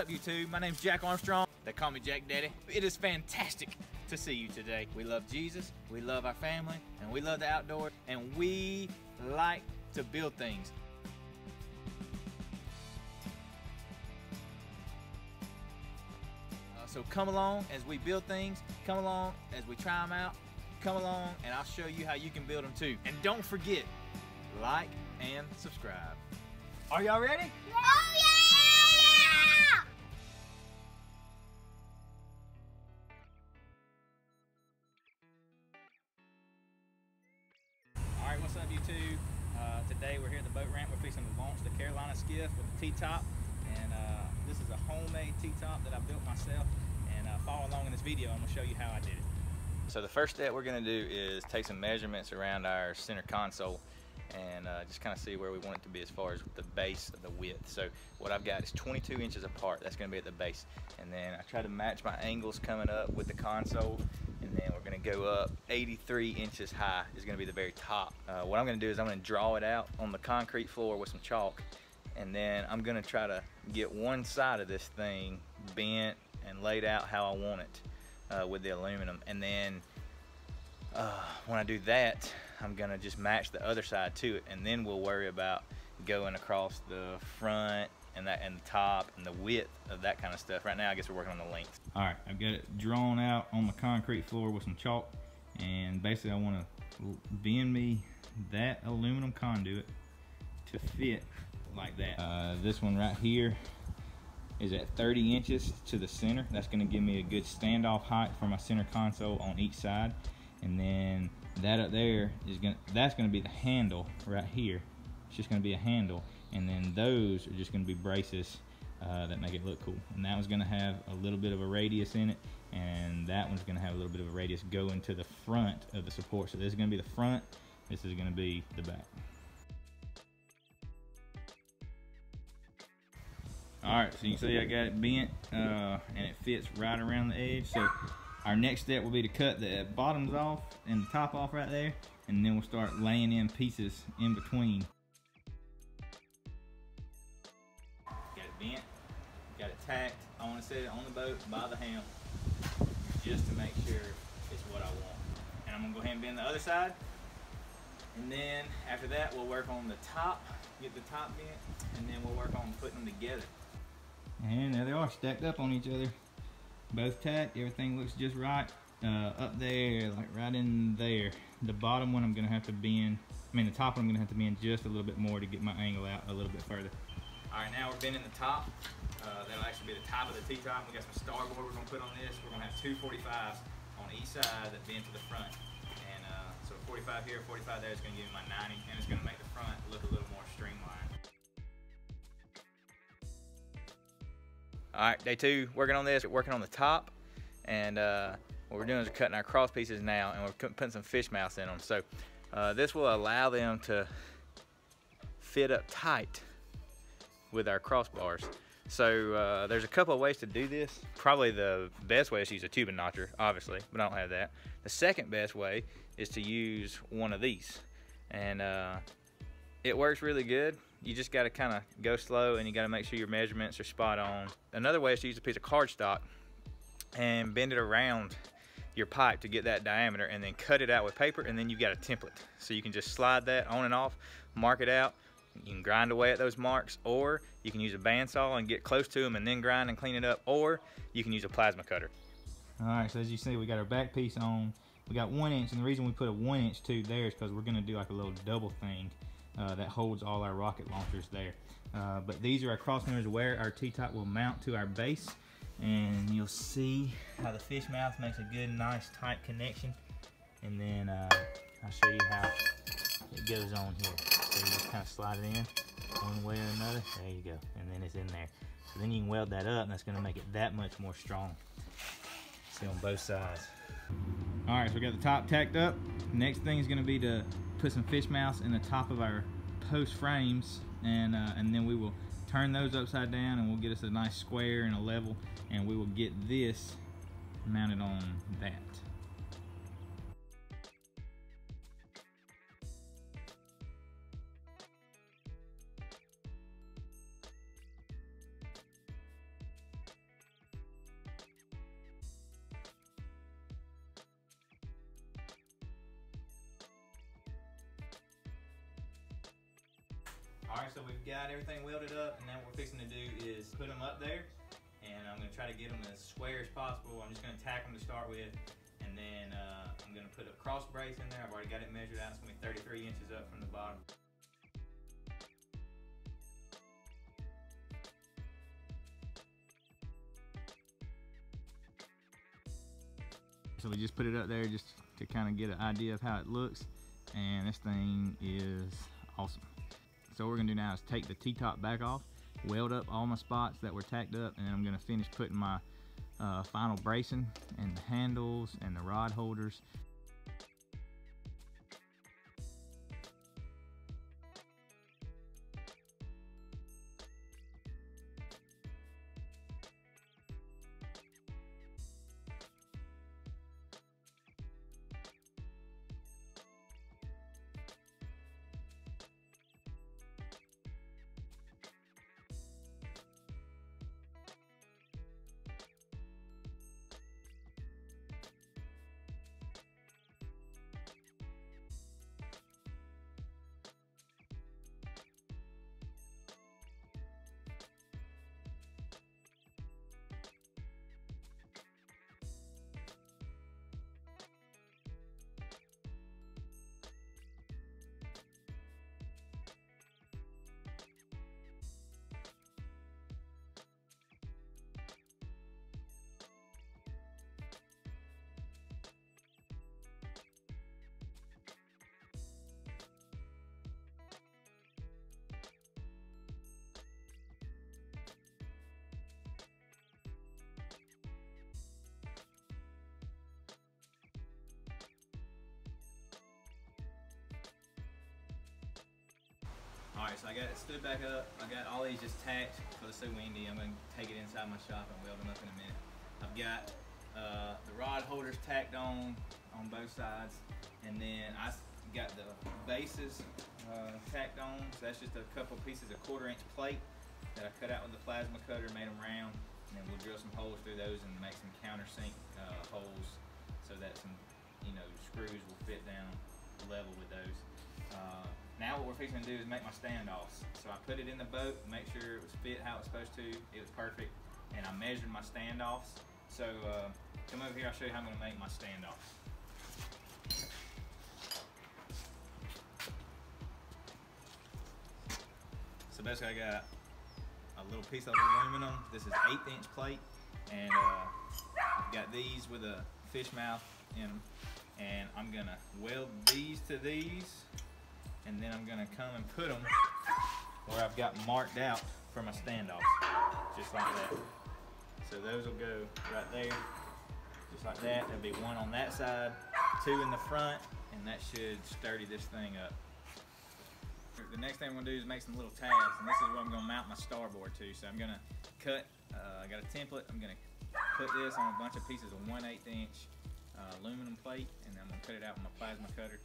up YouTube? My name's Jack Armstrong. They call me Jack Daddy. It is fantastic to see you today. We love Jesus, we love our family, and we love the outdoors, and we like to build things. Uh, so come along as we build things, come along as we try them out, come along and I'll show you how you can build them too. And don't forget, like and subscribe. Are y'all ready? Oh yeah! Skiff with a T-top. And uh, this is a homemade T-top that I built myself. And uh, follow along in this video, I'm gonna show you how I did it. So the first step we're gonna do is take some measurements around our center console and uh, just kind of see where we want it to be as far as the base of the width. So what I've got is 22 inches apart. That's gonna be at the base. And then I try to match my angles coming up with the console. And then we're gonna go up 83 inches high is gonna be the very top. Uh, what I'm gonna do is I'm gonna draw it out on the concrete floor with some chalk. And then I'm gonna try to get one side of this thing bent and laid out how I want it uh, with the aluminum. And then uh, when I do that, I'm gonna just match the other side to it and then we'll worry about going across the front and that and the top and the width of that kind of stuff. Right now, I guess we're working on the length. All right, I've got it drawn out on the concrete floor with some chalk and basically I wanna bend me that aluminum conduit to fit like that. Uh, this one right here is at 30 inches to the center. That's gonna give me a good standoff height for my center console on each side. And then that up there is gonna, that's gonna be the handle right here. It's just gonna be a handle. And then those are just gonna be braces uh, that make it look cool. And that one's gonna have a little bit of a radius in it. And that one's gonna have a little bit of a radius going to the front of the support. So this is gonna be the front, this is gonna be the back. All right, so you can see I got it bent uh, and it fits right around the edge. So our next step will be to cut the bottoms off and the top off right there, and then we'll start laying in pieces in between. Got it bent, got it tacked. I want to set it on the boat by the helm just to make sure it's what I want. And I'm gonna go ahead and bend the other side. And then after that, we'll work on the top, get the top bent, and then we'll work on putting them together. And there they are, stacked up on each other. Both tacked, everything looks just right. Uh, up there, like right in there. The bottom one I'm gonna have to bend, I mean the top one I'm gonna have to bend just a little bit more to get my angle out a little bit further. All right, now we're bending the top. Uh, that'll actually be the top of the T-top. We got some starboard we're gonna put on this. We're gonna have two 45s on each side that bend to the front. And uh, so 45 here, 45 there is gonna give me my 90, and it's gonna make the front look a little All right, day two, working on this, working on the top. And uh, what we're doing is cutting our cross pieces now and we're putting some fish mouths in them. So uh, this will allow them to fit up tight with our crossbars. So uh, there's a couple of ways to do this. Probably the best way is to use a tubing notcher, obviously, but I don't have that. The second best way is to use one of these. And uh, it works really good. You just gotta kinda go slow and you gotta make sure your measurements are spot on. Another way is to use a piece of cardstock and bend it around your pipe to get that diameter and then cut it out with paper and then you've got a template. So you can just slide that on and off, mark it out, you can grind away at those marks or you can use a bandsaw and get close to them and then grind and clean it up or you can use a plasma cutter. All right, so as you see, we got our back piece on. We got one inch and the reason we put a one inch tube there is because we're gonna do like a little double thing uh, that holds all our rocket launchers there. Uh, but these are our cross members where our T-top will mount to our base. And you'll see how the fish mouth makes a good, nice, tight connection. And then uh, I'll show you how it goes on here. So you just kind of slide it in one way or another. There you go. And then it's in there. So then you can weld that up and that's gonna make it that much more strong. See on both sides. All right, so we got the top tacked up. Next thing is gonna be to put some fish mouths in the top of our post frames and uh, and then we will turn those upside down and we'll get us a nice square and a level and we will get this mounted on that. All right, so we've got everything welded up, and now what we're fixing to do is put them up there, and I'm gonna try to get them as square as possible. I'm just gonna tack them to start with, and then uh, I'm gonna put a cross brace in there. I've already got it measured out. It's gonna be 33 inches up from the bottom. So we just put it up there just to kind of get an idea of how it looks. And this thing is awesome. So what we're gonna do now is take the T-top back off, weld up all my spots that were tacked up, and I'm gonna finish putting my uh, final bracing and the handles and the rod holders All right, so I got it stood back up. I got all these just tacked for the so windy. I'm gonna take it inside my shop and weld them up in a minute. I've got uh, the rod holders tacked on on both sides, and then I got the bases uh, tacked on. So that's just a couple pieces of quarter inch plate that I cut out with the plasma cutter, made them round, and then we'll drill some holes through those and make some countersink uh, holes so that some you know screws will fit down level with those. Uh, now what we're fixing to do is make my standoffs. So I put it in the boat, make sure it was fit how it was supposed to. It was perfect. And I measured my standoffs. So uh, come over here, I'll show you how I'm gonna make my standoffs. So basically I got a little piece of aluminum. This is eighth inch plate. And uh, I've got these with a fish mouth in them. And I'm gonna weld these to these and then I'm gonna come and put them where I've got marked out for my standoff, just like that. So those will go right there, just like that. There'll be one on that side, two in the front, and that should sturdy this thing up. The next thing I'm gonna do is make some little tabs, and this is where I'm gonna mount my starboard to. So I'm gonna cut, uh, I got a template, I'm gonna put this on a bunch of pieces of 1 8 inch uh, aluminum plate, and I'm gonna cut it out with my plasma cutter.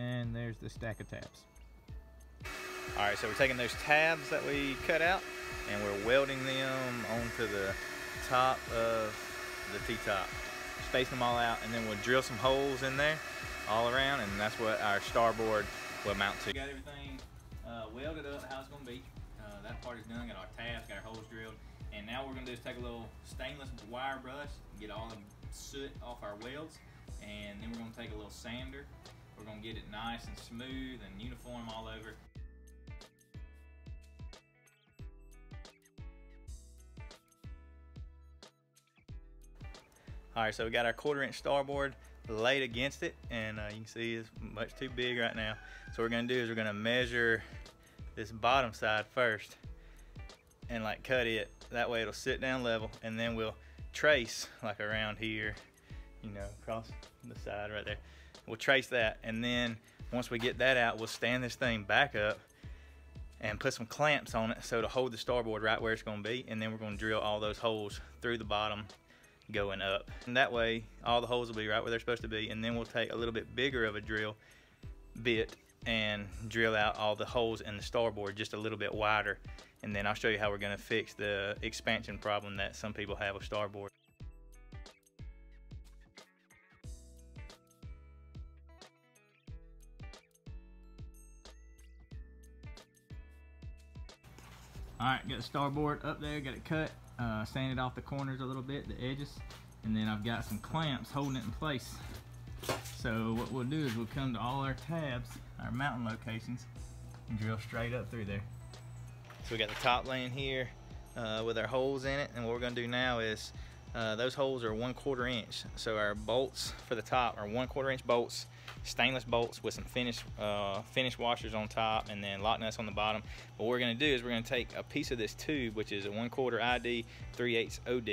And there's the stack of tabs. All right, so we're taking those tabs that we cut out and we're welding them onto the top of the T-top. Spacing them all out and then we'll drill some holes in there all around and that's what our starboard will mount to. We got everything uh, welded up how it's gonna be. Uh, that part is done, got our tabs, got our holes drilled. And now what we're gonna do is take a little stainless wire brush, get all the soot off our welds, and then we're gonna take a little sander we're gonna get it nice and smooth and uniform all over. All right, so we got our quarter inch starboard laid against it and uh, you can see it's much too big right now. So what we're gonna do is we're gonna measure this bottom side first and like cut it. That way it'll sit down level and then we'll trace like around here, you know, across the side right there. We'll trace that and then once we get that out, we'll stand this thing back up and put some clamps on it so to hold the starboard right where it's gonna be and then we're gonna drill all those holes through the bottom going up. And that way all the holes will be right where they're supposed to be and then we'll take a little bit bigger of a drill bit and drill out all the holes in the starboard just a little bit wider and then I'll show you how we're gonna fix the expansion problem that some people have with starboard. All right, got the starboard up there, got it cut, uh, sanded off the corners a little bit, the edges, and then I've got some clamps holding it in place. So what we'll do is we'll come to all our tabs, our mounting locations, and drill straight up through there. So we got the top laying here uh, with our holes in it, and what we're gonna do now is uh, those holes are one quarter inch. So our bolts for the top are one quarter inch bolts, stainless bolts with some finish uh, finish washers on top and then lock nuts on the bottom. What we're gonna do is we're gonna take a piece of this tube, which is a one quarter ID, 3 8 OD,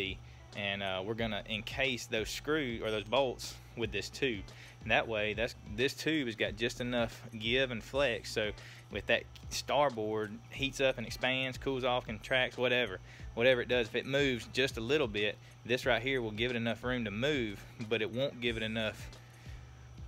and uh, we're gonna encase those screws or those bolts with this tube. And that way, that's this tube has got just enough give and flex. So with that starboard heats up and expands, cools off, contracts, whatever, whatever it does, if it moves just a little bit, this right here will give it enough room to move, but it won't give it enough.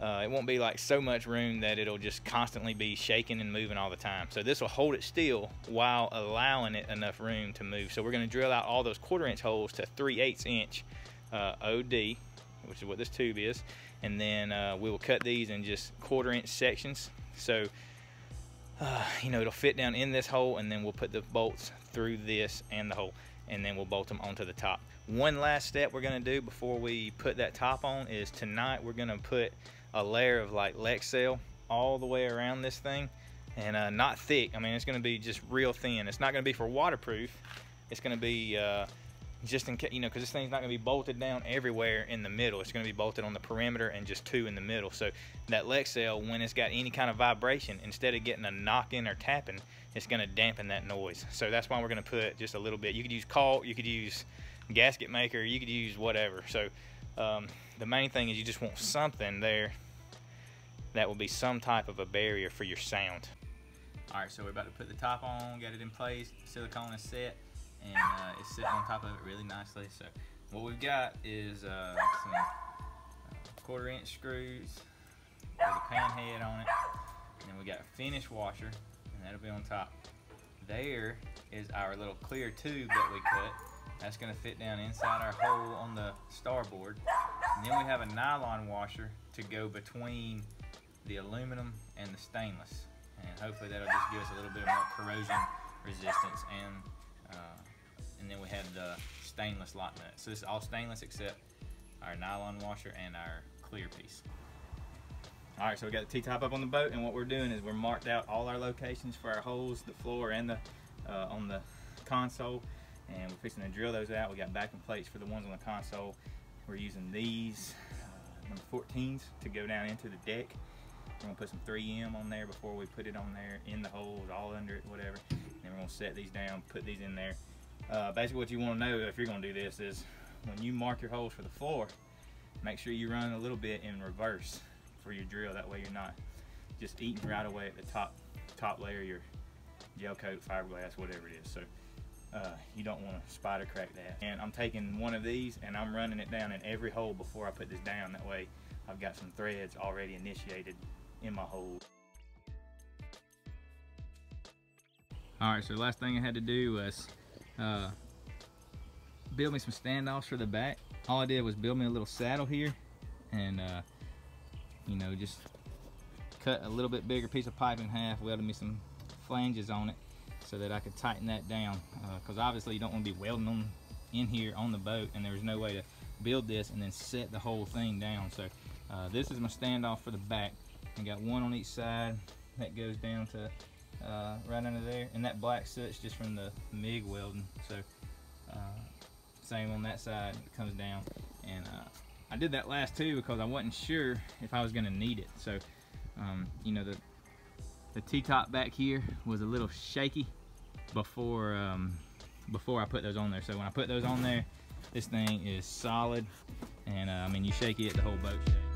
Uh, it won't be like so much room that it'll just constantly be shaking and moving all the time. So this will hold it still while allowing it enough room to move. So we're going to drill out all those quarter inch holes to 3 8 inch uh, OD, which is what this tube is, and then uh, we will cut these in just quarter inch sections. So uh, you know, it'll fit down in this hole and then we'll put the bolts through this and the hole and then we'll bolt them onto the top. One last step we're gonna do before we put that top on is tonight we're gonna put a layer of like Lexel all the way around this thing and uh, not thick. I mean, it's gonna be just real thin. It's not gonna be for waterproof. It's gonna be uh, just in case, you know, because this thing's not going to be bolted down everywhere in the middle. It's going to be bolted on the perimeter and just two in the middle. So that Lexel, when it's got any kind of vibration, instead of getting a knocking or tapping, it's going to dampen that noise. So that's why we're going to put just a little bit. You could use caulk, you could use gasket maker, you could use whatever. So um, the main thing is you just want something there that will be some type of a barrier for your sound. All right, so we're about to put the top on, get it in place, silicone is set and uh, it's sitting on top of it really nicely. So what we've got is uh, some uh, quarter inch screws with a pan head on it. And then we got a finish washer and that'll be on top. There is our little clear tube that we cut. That's gonna fit down inside our hole on the starboard. And then we have a nylon washer to go between the aluminum and the stainless. And hopefully that'll just give us a little bit more corrosion resistance and uh, and then we have the stainless lock nut. So this is all stainless except our nylon washer and our clear piece. All right, so we got the T-top up on the boat, and what we're doing is we're marked out all our locations for our holes, the floor and the uh, on the console, and we're fixing to drill those out. We got backing plates for the ones on the console. We're using these uh, number 14s to go down into the deck. We're gonna put some 3M on there before we put it on there in the holes, all under it, whatever. And we're gonna set these down, put these in there, uh, basically what you want to know if you're to do this is when you mark your holes for the floor, make sure you run a little bit in reverse for your drill. That way you're not just eating right away at the top top layer, your gel coat, fiberglass, whatever it is. So uh, you don't want to spider crack that. And I'm taking one of these and I'm running it down in every hole before I put this down. That way I've got some threads already initiated in my hole. All right, so the last thing I had to do was uh, build me some standoffs for the back. All I did was build me a little saddle here and uh, you know just cut a little bit bigger piece of pipe in half, welded me some flanges on it so that I could tighten that down because uh, obviously you don't want to be welding them in here on the boat and there was no way to build this and then set the whole thing down. So uh, this is my standoff for the back. I got one on each side that goes down to uh, right under there. And that black soot's just from the MIG welding. So uh, same on that side, it comes down. And uh, I did that last too because I wasn't sure if I was gonna need it. So, um, you know, the, the T-top back here was a little shaky before, um, before I put those on there. So when I put those on there, this thing is solid. And uh, I mean, you shake it, the whole boat shakes.